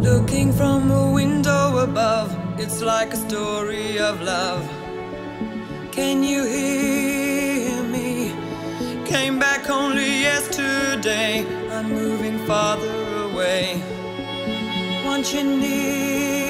Looking from a window above, it's like a story of love. Can you hear me? Came back only yesterday, I'm moving farther away. Once you need?